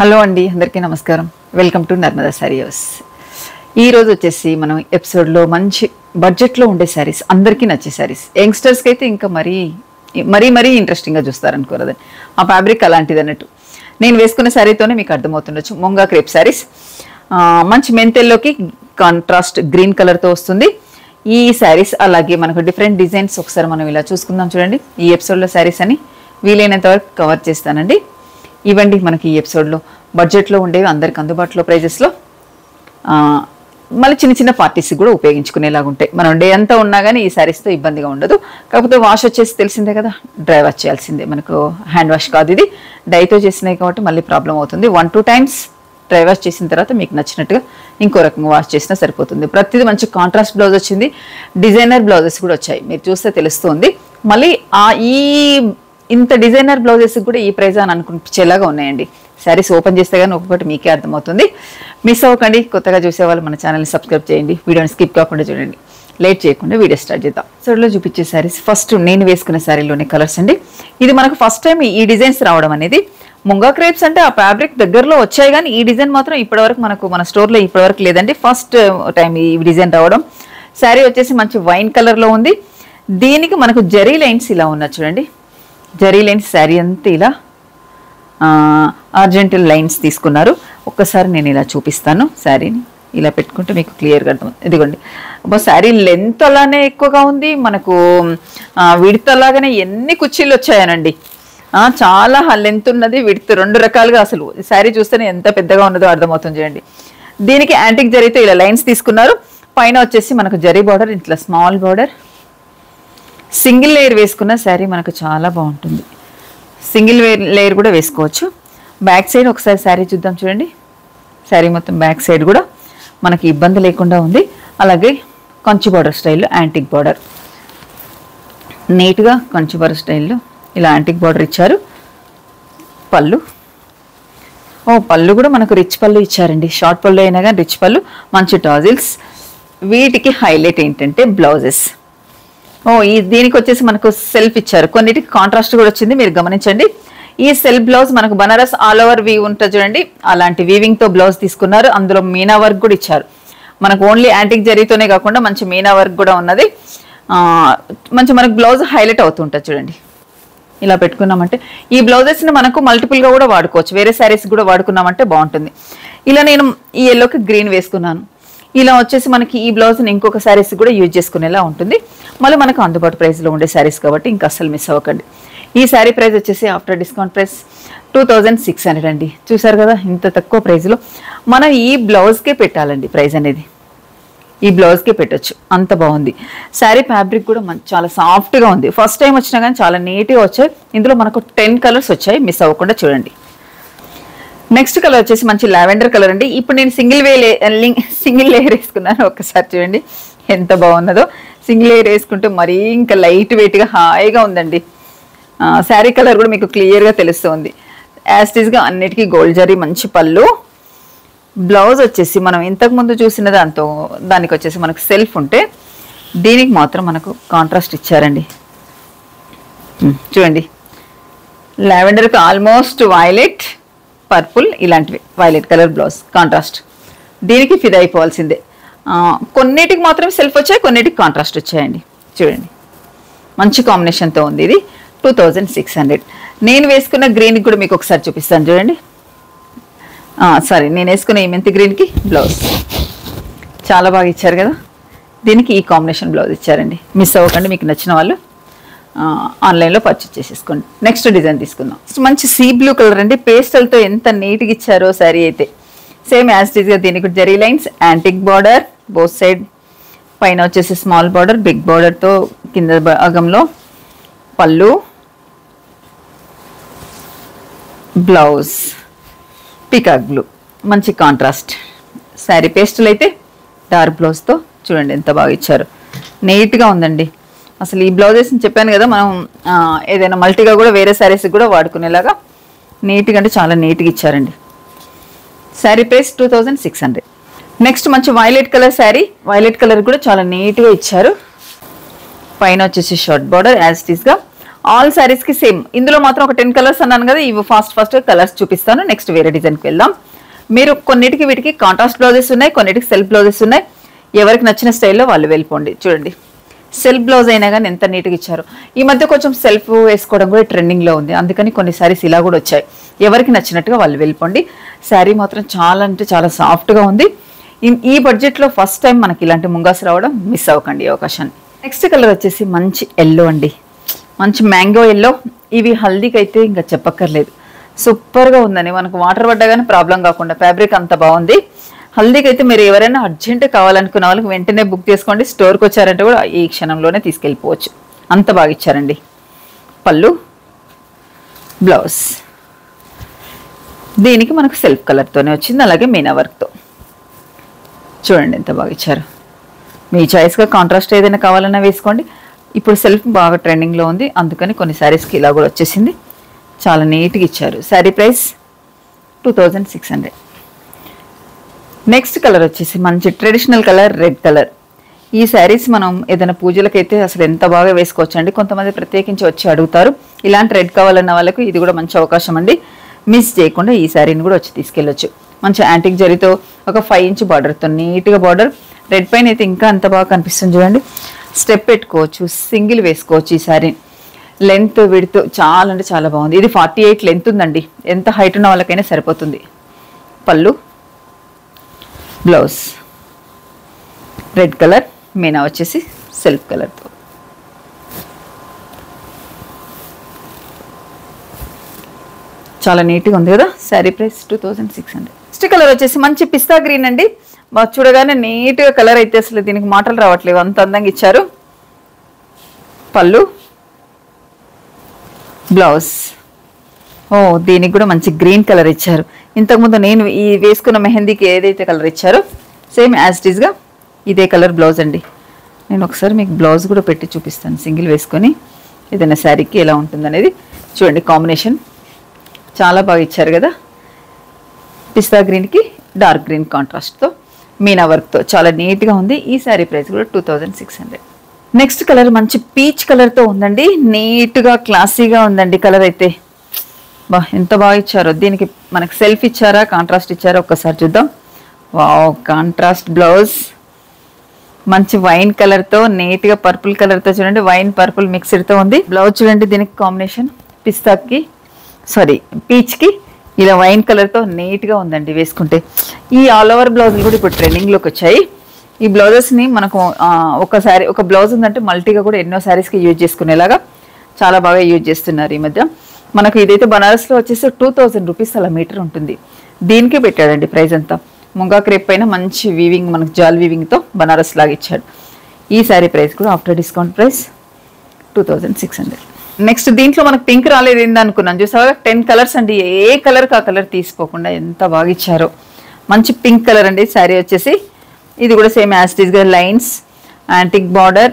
Hello అండి అందరికీ నమస్కారం. వెల్కమ్ టు నర్మదా సారీస్ ఈరోజు వచ్చేసి మనం ఎపిసోడ్లో మంచి బడ్జెట్లో ఉండే శారీస్ అందరికీ నచ్చే శారీస్ యంగ్స్టర్స్కి అయితే ఇంకా మరీ మరీ మరీ ఇంట్రెస్టింగ్గా చూస్తారనుకోరు ఆ ఫ్యాబ్రిక్ అలాంటిది అన్నట్టు. నేను వేసుకున్న శారీతోనే మీకు అర్థమవుతుండొచ్చు. ముంగా క్రేప్ శారీస్ మంచి మెంతెల్లోకి కాంట్రాస్ట్ గ్రీన్ కలర్తో వస్తుంది. ఈ శారీస్ అలాగే మనకు డిఫరెంట్ డిజైన్స్ ఒకసారి మనం ఇలా చూసుకుందాం చూడండి. ఈ ఎపిసోడ్లో శారీస్ అని వీలైనంత వరకు కవర్ చేస్తానండి. ఇవ్వండి మనకి ఈ ఎపిసోడ్లో బడ్జెట్లో ఉండేవి అందరికి అందుబాటులో ప్రైజెస్లో మళ్ళీ చిన్న చిన్న పార్టీస్ కూడా ఉపయోగించుకునేలాగా ఉంటాయి. మనం డే అంతా ఉన్నా కానీ ఈ శారీస్తో ఇబ్బందిగా ఉండదు. కాకపోతే వాష్ వచ్చేసి తెలిసిందే కదా డ్రై వాష్ చేయాల్సిందే. మనకు హ్యాండ్ వాష్ కాదు ఇది. డైతో చేసినాయి కాబట్టి మళ్ళీ ప్రాబ్లం అవుతుంది. One two times dry wash చేసిన తర్వాత మీకు నచ్చినట్టుగా ఇంకో రకంగా వాష్ చేసినా సరిపోతుంది. ప్రతిదీ మంచి కాంట్రాస్ట్ బ్లౌజ్ వచ్చింది. డిజైనర్ బ్లౌజెస్ కూడా వచ్చాయి. మీరు చూస్తే తెలుస్తుంది. మళ్ళీ ఆ ఈ ఇంత డిజైనర్ బ్లౌజెస్ కూడా ఈ ప్రైజ్ అని అనుకునిపించేలాగా ఉన్నాయండి. శారీస్ ఓపెన్ చేస్తే కానీ ఒక్కొక్కటి మీకే అర్థమవుతుంది. మిస్ అవ్వకండి. కొత్తగా చూసేవాళ్ళు మన ఛానల్ని సబ్స్క్రైబ్ చేయండి. వీడియోని స్కిప్ కాకుండా చూడండి. లేట్ చేయకుండా వీడియో స్టార్ట్ చేద్దాం. సోడ్లో చూపించే శారీస్. ఫస్ట్ నేను వేసుకున్న శారీలోనే కలర్స్ అండి. ఇది మనకు ఫస్ట్ టైం ఈ డిజైన్స్ రావడం అనేది. ముంగా క్రేప్స్ అంటే ఆ ఫ్యాబ్రిక్ దగ్గరలో వచ్చాయి కానీ ఈ డిజైన్ మాత్రం ఇప్పటివరకు మనకు మన స్టోర్లో ఇప్పటివరకు లేదండి. ఫస్ట్ టైం ఈ డిజైన్ రావడం. శారీ వచ్చేసి మంచి వైన్ కలర్లో ఉంది. దీనికి మనకు జరీ లైన్స్ ఇలా ఉన్నాయి చూడండి. జరీ లైన్స్ శారీ అంతా ఇలా అర్జెంటల్ లైన్స్ తీసుకున్నారు. ఒక్కసారి నేను ఇలా చూపిస్తాను శారీని ఇలా పెట్టుకుంటే మీకు క్లియర్గా అర్థం ఇదిగోండి. అబ్బా శారీ లెంత్ అలానే ఎక్కువగా ఉంది. మనకు విడతలాగానే ఎన్ని కుర్చీలు వచ్చాయనండి. చాలా లెంత్ ఉన్నది విడత రెండు రకాలుగా అసలు శారీ చూస్తేనే ఎంత పెద్దగా ఉన్నదో అర్థమవుతుంది చూడండి. దీనికి యాంటిక్ జరీతో ఇలా లైన్స్ తీసుకున్నారు. పైన వచ్చేసి మనకు జరీ బార్డర్ ఇట్లా స్మాల్ బార్డర్ సింగిల్ లేయర్ వేసుకున్న శారీ మనకు చాలా బాగుంటుంది. సింగిల్ వేర్ లేయర్ కూడా వేసుకోవచ్చు. బ్యాక్ సైడ్ ఒకసారి శారీ చూద్దాం చూడండి. శారీ మొత్తం బ్యాక్ సైడ్ కూడా మనకి ఇబ్బంది లేకుండా ఉంది. అలాగే కంచి బార్డర్ స్టైల్లో యాంటిక్ బార్డర్ నీట్గా కంచి బార్డర్ స్టైల్లో ఇలా యాంటిక్ బార్డర్ ఇచ్చారు. పళ్ళు. ఓ పళ్ళు కూడా మనకు రిచ్ పళ్ళు ఇచ్చారండి. షార్ట్ పళ్ళు అయినా కానీ రిచ్ పళ్ళు మంచి టాజిల్స్ వీటికి హైలైట్ ఏంటంటే బ్లౌజెస్ ఓ ఈ దీనికి వచ్చేసి మనకు సెల్ఫ్ ఇచ్చారు. కొన్నిటికి కాంట్రాస్ట్ కూడా వచ్చింది. మీరు గమనించండి. ఈ సెల్ఫ్ బ్లౌజ్ మనకు బనారస్ ఆల్ ఓవర్ వీవ్ ఉంటుంది చూడండి. అలాంటి వీవింగ్తో బ్లౌజ్ తీసుకున్నారు. అందులో మీనా వర్క్ కూడా ఇచ్చారు. మనకు ఓన్లీ యాంటిక్ జరీతోనే కాకుండా మంచి మీనా వర్క్ కూడా ఉన్నది. మంచి మనకు బ్లౌజ్ హైలైట్ అవుతుంటుంది చూడండి. ఇలా పెట్టుకున్నామంటే. ఈ బ్లౌజెస్ని మనకు మల్టిపుల్గా కూడా వాడుకోవచ్చు. వేరే శారీస్ కూడా వాడుకున్నామంటే బాగుంటుంది. ఇలా నేను ఈ ఎల్లోకి గ్రీన్ వేసుకున్నాను. ఇలా వచ్చేసి మనకి ఈ బ్లౌజ్ని ఇంకొక శారీస్ కూడా యూజ్ చేసుకునేలా ఉంటుంది. మళ్ళీ మనకు అందుబాటు ప్రైస్లో ఉండే శారీస్ కాబట్టి ఇంకా అస్సలు మిస్ అవ్వకండి. ఈ శారీ ప్రైస్ వచ్చేసి after discount price two thousand six hundred అండి. చూసారు కదా ఇంత తక్కువ ప్రైస్లో మనం ఈ బ్లౌజ్కే పెట్టాలండి ప్రైస్ అనేది. ఈ బ్లౌజ్కే పెట్టొచ్చు. అంత బాగుంది. శారీ ఫ్యాబ్రిక్ కూడా మంచి చాలా సాఫ్ట్గా ఉంది. ఫస్ట్ టైం వచ్చినా కానీ చాలా నీట్గా వచ్చాయి. ఇందులో మనకు టెన్ కలర్స్ వచ్చాయి. మిస్ అవ్వకుండా చూడండి. నెక్స్ట్ కలర్ వచ్చేసి మంచి లావెండర్ కలర్ అండి. ఇప్పుడు నేను సింగిల్ వే సింగిల్ లేయర్ వేసుకున్నాను. ఒక్కసారి చూడండి. ఎంత బాగున్నదో. సింగిల్ లేయర్ వేసుకుంటే మరీ ఇంకా లైట్ వెయిట్గా హాయిగా ఉందండి. శారీ కలర్ కూడా మీకు క్లియర్గా తెలుస్తుంది. యాస్టీస్గా అన్నిటికీ గోల్డ్ జరీ మంచి పళ్ళు. బ్లౌజ్ వచ్చేసి మనం ఇంతకుముందు చూసిన దాంతో దానికి వచ్చేసి మనకు సెల్ఫ్ ఉంటే దీనికి మాత్రం మనకు కాంట్రాస్ట్ ఇచ్చారండి. చూడండి. లావెండర్కి ఆల్మోస్ట్ వైలెట్ పర్పుల్ ఇలాంటివి. Violet colour blouse contrast. దీనికి ఫిదా అయిపోవాల్సిందే. కొన్నిటికి మాత్రం సెల్ఫ్ వచ్చాయి కొన్నిటికి కాంట్రాస్ట్ వచ్చాయండి. చూడండి. మంచి కాంబినేషన్తో ఉంది ఇది. Two thousand six hundred. నేను వేసుకున్న గ్రీన్కి కూడా మీకు ఒకసారి చూపిస్తాను చూడండి. సారీ నేను వేసుకున్న ఈ మెంతి గ్రీన్కి బ్లౌజ్. చాలా బాగా ఇచ్చారు కదా. దీనికి ఈ కాంబినేషన్ బ్లౌజ్ ఇచ్చారండి. మిస్ అవ్వకండి మీకు నచ్చిన వాళ్ళు ఆన్లైన్లో పర్చేస్ చేసేసుకోండి. నెక్స్ట్ డిజైన్ తీసుకుందాం. Next మంచి సీ బ్లూ కలర్ అండి. పేస్టల్తో ఎంత నీట్గా ఇచ్చారో శారీ అయితే. సేమ్ యాజ్గా దీనికి zari lines antique border both side పైన వచ్చేసి స్మాల్ బార్డర్ బిగ్ బార్డర్తో కింద భాగంలో పళ్ళు. బ్లౌజ్ పికాక్ బ్లూ మంచి కాంట్రాస్ట్ శారీ పేస్టులు అయితే డార్క్ బ్లౌజ్తో చూడండి ఎంత బాగా ఇచ్చారు. నీట్గా ఉందండి. అసలు ఈ బ్లౌజెస్ చెప్పాను కదా మనం ఏదైనా మల్టీగా కూడా వేరే శారీస్ కూడా వాడుకునేలాగా నీట్గా అంటే చాలా నీట్గా ఇచ్చారండి. Sari price two thousand six hundred next మంచి violet colour sari violet colour కూడా చాలా నీట్గా ఇచ్చారు. పైన వచ్చేసి షార్ట్ బార్డర్ యాజ్ టీస్గా ఆల్ శారీస్కి సేమ్ ఇందులో మాత్రం ఒక టెన్ కలర్స్ అన్నాను కదా ఇవి ఫాస్ట్ ఫాస్ట్ కలర్స్ చూపిస్తాను. నెక్స్ట్ వేరే డిజైన్కి వెళ్దాం. మీరు కొన్నిటికి వీటికి కాంట్రాస్ట్ బ్లౌజెస్ ఉన్నాయి కొన్నిటికి సెల్ఫ్ బ్లౌజెస్ ఉన్నాయి. ఎవరికి నచ్చిన స్టైల్లో వాళ్ళు వెళ్ళిపోండి. చూడండి. సెల్ఫ్ బ్లౌజ్ అయినా కానీ ఎంత నీట్గా ఇచ్చారు. ఈ మధ్య కొంచెం సెల్ఫ్ వేసుకోవడం కూడా ట్రెండింగ్లో ఉంది. అందుకని కొన్ని శారీస్ ఇలా కూడా వచ్చాయి. ఎవరికి నచ్చినట్టుగా వాళ్ళు వెళ్ళిపోండి. శారీ మాత్రం చాలా అంటే చాలా సాఫ్ట్గా ఉంది. ఈ- బడ్జెట్లో ఫస్ట్ టైం మనకి ఇలాంటి ముంగాస్ రావడం మిస్ అవ్వకండి ఈ అవకాశాన్ని. నెక్స్ట్ కలర్ వచ్చేసి మంచి ఎల్లో అండి. మంచి మ్యాంగో ఎల్లో ఇవి హల్దీకి అయితే ఇంకా చెప్పక్కర్లేదు. సూపర్గా ఉందండి. మనకు వాటర్ పడ్డా కానీ ప్రాబ్లం కాకుండా ఫ్యాబ్రిక్ అంత బాగుంది. హల్దీకి అయితే మీరు ఎవరైనా అర్జెంట్ కావాలనుకున్న వాళ్ళకి వెంటనే బుక్ చేసుకోండి. స్టోర్కి వచ్చారంటే కూడా ఈ క్షణంలోనే తీసుకెళ్ళిపోవచ్చు. అంత బాగా ఇచ్చారండి. పళ్ళు బ్లౌజ్. దీనికి మనకు సెల్ఫ్ కలర్తోనే వచ్చింది. అలాగే మీనా వర్క్తో చూడండి ఎంత బాగా ఇచ్చారు. మీ చాయిస్గా కాంట్రాస్ట్ ఏదైనా కావాలన్నా వేసుకోండి. ఇప్పుడు సెల్ఫ్ బాగా ట్రెండింగ్లో ఉంది. అందుకని కొన్ని శారీస్కి ఇలా కూడా వచ్చేసింది. చాలా నీట్గా ఇచ్చారు. Sari price two thousand six hundred next colour వచ్చేసి మంచి ట్రెడిషనల్ కలర్ రెడ్ కలర్ ఈ శారీస్ మనం ఏదైనా పూజలకైతే అసలు ఎంత బాగా వేసుకోవచ్చు అండి కొంతమంది ప్రత్యేకించి వచ్చి అడుగుతారు. ఇలాంటి రెడ్ కావాలన్న వాళ్ళకి ఇది కూడా మంచి అవకాశం అండి. మిస్ చేయకుండా ఈ శారీని కూడా వచ్చి తీసుకెళ్ళొచ్చు. మంచి యాంటిక్ జరీతో ఒక ఫైవ్ ఇంచ్ బార్డర్తో నీట్గా బార్డర్ రెడ్ పైన అయితే ఇంకా అంత బాగా కనిపిస్తుంది చూడండి. స్టెప్ పెట్టుకోవచ్చు సింగిల్ వేసుకోవచ్చు ఈ శారీ లెంత్ విడుత్ చాలా అంటే చాలా బాగుంది. ఇది ఫార్టీ ఎయిట్ లెంత్ ఉందండి. ఎంత హైట్ ఉన్న వాళ్ళకైనా సరిపోతుంది. పళ్ళు బ్లౌజ్ రెడ్ కలర్ మీనా వచ్చేసి సెల్ఫ్ కలర్తో చాలా నీట్గా ఉంది కదా? Sari price two thousand six hundred next colour వచ్చేసి మంచి పిస్తా గ్రీన్ అండి. బాగా చూడగానే నీట్గా కలర్ అయితే అసలు దీనికి మాటలు రావట్లేదు. అంత అందంగా ఇచ్చారు. పళ్ళు బ్లౌజ్. ఓ దీనికి కూడా మంచి గ్రీన్ కలర్ ఇచ్చారు. ఇంతకుముందు నేను ఈ వేసుకున్న మెహందీకి ఏదైతే కలర్ ఇచ్చారో సేమ్ యాజ్ ఇట్ ఇదే కలర్ బ్లౌజ్ అండి. నేను ఒకసారి మీకు బ్లౌజ్ కూడా పెట్టి చూపిస్తాను సింగిల్ వేసుకొని. ఏదైనా శారీకి ఎలా ఉంటుందనేది. చూడండి కాంబినేషన్. చాలా బాగా ఇచ్చారు కదా. పిస్తా గ్రీన్కి డార్క్ గ్రీన్ కాంట్రాస్ట్తో మీనా వర్క్తో చాలా నీట్గా ఉంది. ఈ శారీ ప్రైస్ కూడా two thousand six hundred next colour మంచి పీచ్ కలర్తో ఉందండి. నీట్గా క్లాసీగా ఉందండి కలర్ అయితే. బా ఎంత బాగా ఇచ్చారో. దీనికి మనకు సెల్ఫ్ ఇచ్చారా కాంట్రాస్ట్ ఇచ్చారా ఒక్కసారి చూద్దాం. వావ్ కాంట్రాస్ట్ బ్లౌజ్ మంచి వైన్ కలర్తో నీట్గా పర్పుల్ కలర్తో చూడండి. వైన్ పర్పుల్ మిక్స్డ్తో ఉంది. బ్లౌజ్ చూడండి దీనికి కాంబినేషన్ పిస్తాకి సారీ పీచ్కి ఇలా వైన్ కలర్తో నీట్గా ఉందండి వేసుకుంటే. ఈ ఆల్ ఓవర్ బ్లౌజులు కూడా ఇప్పుడు ట్రెండింగ్లోకి వచ్చాయి. ఈ బ్లౌజెస్ని మనకు ఒక శారీ ఒక బ్లౌజ్ ఉందంటే మల్టీగా కూడా ఎన్నో శారీస్కి యూజ్ చేసుకునేలాగా చాలా బాగా యూజ్ చేస్తున్నారు ఈ మధ్య. మనకు ఇదైతే బనారస్లో వచ్చేసి టూ థౌజండ్ రూపీస్ అలా మీటర్ ఉంటుంది. దీనికే పెట్టాడండి ప్రైస్ అంతా. ముంగా క్రేప్ పైన మంచి వీవింగ్ మనకు జాల్ వీవింగ్తో బనారస్ లాగా ఇచ్చాడు. ఈ శారీ ప్రైస్ కూడా after discount price two thousand six hundred. Next దీంట్లో మనకు పింక్ రాలేదు ఏంది అనుకున్నాను. చూసావా? టెన్ కలర్స్ అండి. ఏ కలర్కి ఆ కలర్ తీసుకోకుండా ఎంత బాగా ఇచ్చారో. మంచి పింక్ కలర్ అండి. శారీ వచ్చేసి ఇది కూడా సేమ్ యాస్టీస్గా లైన్స్ యాంటిక్ బార్డర్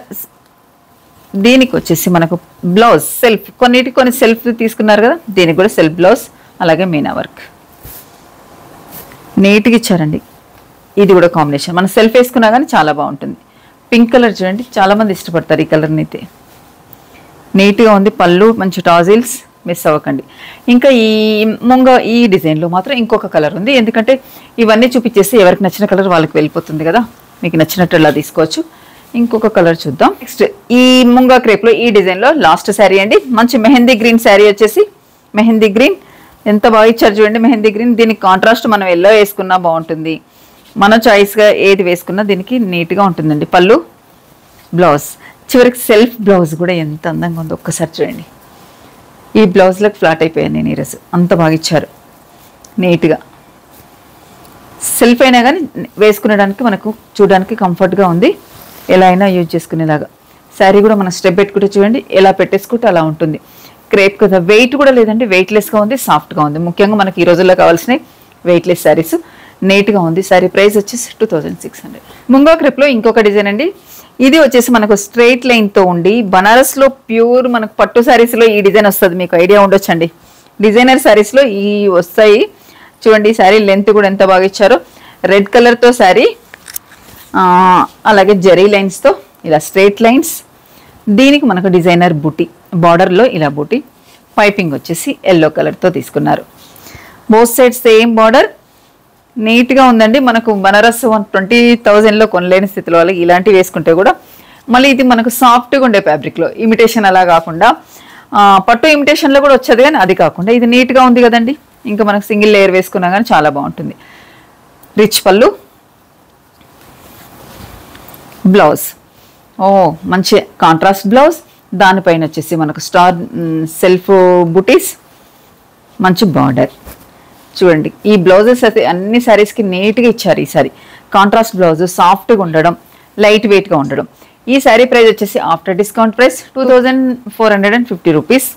దీనికి వచ్చేసి మనకు బ్లౌజ్ సెల్ఫ్ కొన్నిటి కొన్ని సెల్ఫ్ తీసుకున్నారు కదా దీనికి కూడా సెల్ఫ్ బ్లౌజ్ అలాగే మీనా వర్క్ నీట్గా ఇచ్చారండి. ఇది కూడా కాంబినేషన్ మనం సెల్ఫ్ వేసుకున్నా కానీ చాలా బాగుంటుంది. పింక్ కలర్ చూడండి చాలామంది ఇష్టపడతారు ఈ కలర్ని అయితే. నీట్గా ఉంది పళ్ళు మంచి టాజిల్స్. మిస్ అవ్వకండి. ఇంకా ఈ ముంగ ఈ డిజైన్లో మాత్రం ఇంకొక కలర్ ఉంది. ఎందుకంటే ఇవన్నీ చూపించేసి ఎవరికి నచ్చిన కలర్ వాళ్ళకి వెళ్ళిపోతుంది కదా. మీకు నచ్చినట్టు అలా తీసుకోవచ్చు. ఇంకొక కలర్ చూద్దాం. నెక్స్ట్ ఈ ముంగా క్రేప్లో ఈ డిజైన్లో లాస్ట్ శారీ అండి. మంచి మెహందీ గ్రీన్ శారీ వచ్చేసి. మెహందీ గ్రీన్. ఎంత బాగా ఇచ్చారు చూడండి మెహందీ గ్రీన్. దీనికి కాంట్రాస్ట్ మనం ఎల్లో వేసుకున్నా బాగుంటుంది. మన చాయిస్గా ఏది వేసుకున్నా దీనికి నీట్గా ఉంటుందండి. పళ్ళు బ్లౌజ్. చివరికి సెల్ఫ్ బ్లౌజ్ కూడా ఎంత అందంగా ఉందో ఒక్కసారి చూడండి. ఈ బ్లౌజ్లకు ఫ్లాట్ అయిపోయాను నేను ఈరోజు అంత బాగా ఇచ్చారు. నీట్గా సెల్ఫ్ అయినా కానీ వేసుకునేడానికి మనకు చూడడానికి కంఫర్ట్గా ఉంది. ఎలా అయినా యూజ్ చేసుకునేలాగా. శారీ కూడా మనం స్టెప్ పెట్టుకుంటే చూడండి ఎలా పెట్టేసుకుంటే అలా ఉంటుంది. క్రేప్ కదా వెయిట్ కూడా లేదండి వెయిట్లెస్గా ఉంది సాఫ్ట్గా ఉంది. ముఖ్యంగా మనకి ఈ రోజుల్లో కావాల్సినవి వెయిట్లెస్ శారీస్ నీట్గా ఉంది. శారీ ప్రైస్ వచ్చేసి టూ థౌజండ్ సిక్స్ హండ్రెడ్ ముంగా క్రిప్లో ఇంకొక డిజైన్ అండి. ఇది వచ్చేసి మనకు స్ట్రైట్ లైన్తో ఉండి బనారస్లో ప్యూర్ మనకు పట్టు శారీస్లో ఈ డిజైన్ వస్తుంది మీకు ఐడియా ఉండొచ్చండి. డిజైనర్ శారీస్లో ఈ వస్తాయి. చూడండి ఈ శారీ లెంత్ కూడా ఎంత బాగా ఇచ్చారో. రెడ్ కలర్తో శారీ అలాగే జరీ లైన్స్తో ఇలా స్ట్రైట్ లైన్స్ దీనికి మనకు డిజైనర్ బుటీ బార్డర్లో ఇలా బుటీ. పైపింగ్ వచ్చేసి ఎల్లో కలర్తో తీసుకున్నారు. బోత్ సైడ్ సేమ్ బార్డర్ నీట్గా ఉందండి. మనకు బనారస్ వన్ ట్వంటీ థౌజండ్లో కొనలేని స్థితిలో వాళ్ళకి ఇలాంటివి వేసుకుంటే కూడా మళ్ళీ ఇది మనకు సాఫ్ట్గా ఉండే ఫ్యాబ్రిక్లో. ఇమిటేషన్ అలా కాకుండా పట్టు ఇమిటేషన్లో కూడా వచ్చేది కానీ అది కాకుండా ఇది నీట్గా ఉంది కదండి. ఇంకా మనకు సింగిల్ లేయర్ వేసుకున్నా కానీ చాలా బాగుంటుంది. రిచ్ పళ్ళు. బ్లౌజ్ ఓ మంచి కాంట్రాస్ట్ బ్లౌజ్ దానిపైన వచ్చేసి మనకు స్టార్ సెల్ఫ్ బుటీస్ మంచి బార్డర్ చూడండి ఈ బ్లౌజెస్ అయితే అన్ని శారీస్కి నీట్గా ఇచ్చారు ఈ సారీ కాంట్రాస్ట్ బ్లౌజ్ సాఫ్ట్గా ఉండడం లైట్ వెయిట్గా ఉండడం. ఈ శారీ ప్రైస్ వచ్చేసి after discount price two thousand four hundred and fifty rupees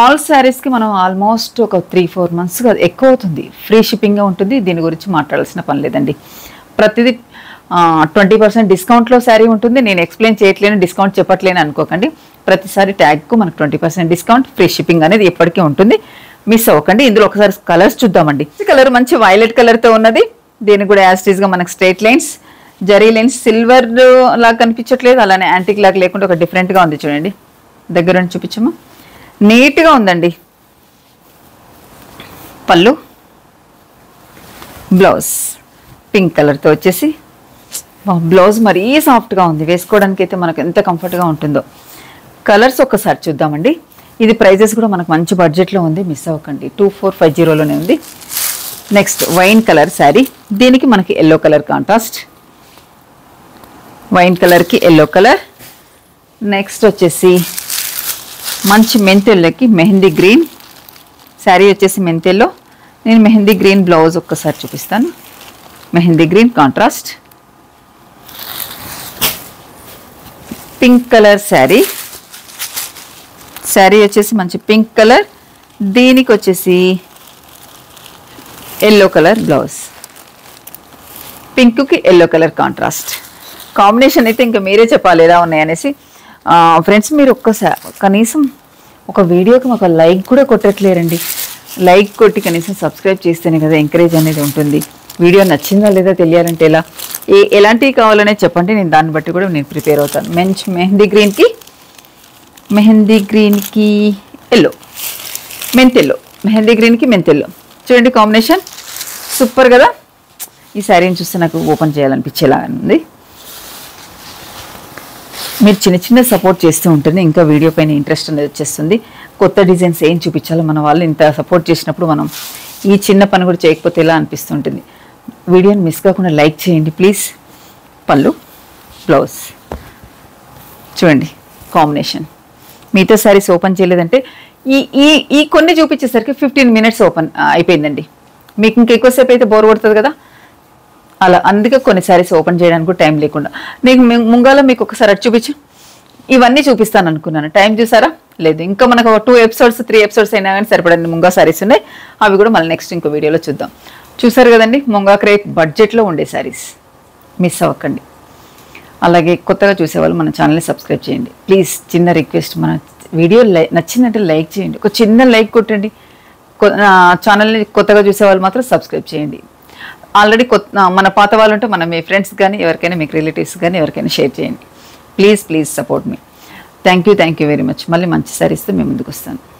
all శారీస్కి మనం ఆల్మోస్ట్ ఒక త్రీ ఫోర్ మంత్స్ ఎక్కువ అవుతుంది. ఫ్రీ షిప్పింగ్గా ఉంటుంది. దీని గురించి మాట్లాడాల్సిన పని లేదండి. ప్రతిదీ ట్వంటీ పర్సెంట్ డిస్కౌంట్లో శారీ ఉంటుంది. నేను ఎక్స్ప్లెయిన్ చేయట్లేను డిస్కౌంట్ చెప్పట్లేను అనుకోకండి. ప్రతిసారి ట్యాగ్కు మనకు twenty percent discount free shipping అనేది ఎప్పటికీ ఉంటుంది. మిస్ అవ్వకండి. ఇందులో ఒకసారి కలర్స్ చూద్దామండి. కలర్ మంచి వైలెట్ కలర్తో ఉన్నది. దీనికి కూడా యాస్టీస్గా మనకు straight lines zari lines silver లాగా కనిపించట్లేదు. అలానే యాంటిక్ లాగా లేకుండా ఒక డిఫరెంట్గా ఉంది చూడండి. దగ్గర నుంచి చూపించము నీట్గా ఉందండి. పళ్ళు బ్లౌజ్ పింక్ కలర్తో వచ్చేసి బ్లౌజ్ మరీ సాఫ్ట్గా ఉంది. వేసుకోవడానికి అయితే మనకు ఎంత కంఫర్ట్గా ఉంటుందో. కలర్స్ ఒక్కసారి చూద్దామండి. ఇది ప్రైజెస్ కూడా మనకు మంచి బడ్జెట్లో ఉంది మిస్ అవ్వకండి. టూ ఫోర్ ఫైవ్ జీరోలోనే ఉంది. నెక్స్ట్ వైన్ కలర్ శారీ దీనికి మనకి ఎల్లో కలర్ కాంట్రాస్ట్ వైన్ కలర్కి ఎల్లో కలర్ నెక్స్ట్ వచ్చేసి మంచి మెంతెల్లోకి మెహందీ గ్రీన్. శారీ వచ్చేసి మెంతెల్లో. నేను మెహందీ గ్రీన్ బ్లౌజ్ ఒక్కసారి చూపిస్తాను. Mehndi green contrast pink colour sari sari వచ్చేసి మంచి పింక్ కలర్. దీనికి వచ్చేసి ఎల్లో కలర్ బ్లౌజ్. పింక్కి ఎల్లో కలర్ కాంట్రాస్ట్. కాంబినేషన్ అయితే ఇంకా మీరే చెప్పాలి ఎలా ఉన్నాయనేసి. ఫ్రెండ్స్ మీరు ఒక్కసారి కనీసం ఒక వీడియోకి ఒక లైక్ కూడా కొట్టట్లేరండి. లైక్ కొట్టి కనీసం సబ్స్క్రైబ్ చేస్తేనే కదా ఎంకరేజ్ అనేది ఉంటుంది. వీడియో నచ్చిందా లేదా తెలియాలంటే ఎలా? ఏ ఎలాంటివి కావాలనే చెప్పండి. నేను దాన్ని బట్టి కూడా నేను ప్రిపేర్ అవుతాను. మంచి మెహందీ గ్రీన్కి మెహందీ గ్రీన్కి ఎల్లో మెంతెల్లో? మెహందీ గ్రీన్కి మెంతెల్లో? చూడండి కాంబినేషన్ సూపర్ కదా? ఈ శారీని చూస్తే నాకు ఓపెన్ చేయాలనిపించేలా ఉంది. మీరు చిన్న చిన్న సపోర్ట్ చేస్తూ ఉంటుంది ఇంకా వీడియో పైన ఇంట్రెస్ట్ అనేది వచ్చేస్తుంది. కొత్త డిజైన్స్ ఏం చూపించాలో మన వాళ్ళు ఇంత సపోర్ట్ చేసినప్పుడు మనం ఈ చిన్న పని కూడా చేయకపోతే ఎలా అనిపిస్తుంటుంది. వీడియోని మిస్ కాకుండా లైక్ చేయండి ప్లీజ్ పళ్ళు బ్లౌజ్ చూడండి కాంబినేషన్ మిగతా శారీస్ ఓపెన్ చేయలేదంటే ఈ ఈ ఈ కొన్ని చూపించేసరికి ఫిఫ్టీన్ మినిట్స్ ఓపెన్ అయిపోయిందండి. మీకు ఇంకా ఎక్కువసేపు అయితే బోర్ కొడుతుంది కదా? అలా అందుకే కొన్ని శారీస్ ఓపెన్ చేయడానికి టైం లేకుండా. నీకు ముంగాల మీకు ఒకసారి అటు చూపించు. ఇవన్నీ చూపిస్తాను అనుకున్నాను. టైం చూసారా? లేదు. ఇంకా మనకు ఒక టూ ఎపిసోడ్స్ త్రీ ఎపిసోడ్స్ అయినా కానీ సరిపడండి ముంగా శారీస్ ఉన్నాయి. అవి కూడా మళ్ళీ నెక్స్ట్ ఇంకో వీడియోలో చూద్దాం. చూసారు కదండి? ముంగా క్రేప్ బడ్జెట్లో ఉండే శారీస్ మిస్ అవ్వకండి. అలాగే కొత్తగా చూసేవాళ్ళు మన ఛానల్ని సబ్స్క్రైబ్ చేయండి. ప్లీజ్ చిన్న రిక్వెస్ట్ మన వీడియో లై నచ్చిందంటే లైక్ చేయండి. ఒక చిన్న లైక్ కొట్టండి. కొ- ఛానల్ని కొత్తగా చూసేవాళ్ళు మాత్రం సబ్స్క్రైబ్ చేయండి. ఆల్రెడీ కొత్త మన పాత వాళ్ళు ఉంటే మన మీ ఫ్రెండ్స్ కానీ ఎవరికైనా మీకు రిలేటివ్స్ కానీ ఎవరికైనా షేర్ చేయండి. Please please support me thank you thank you very much మళ్ళీ మంచి సారీస్తో మేము ముందుకు వస్తాను